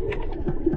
Thank you.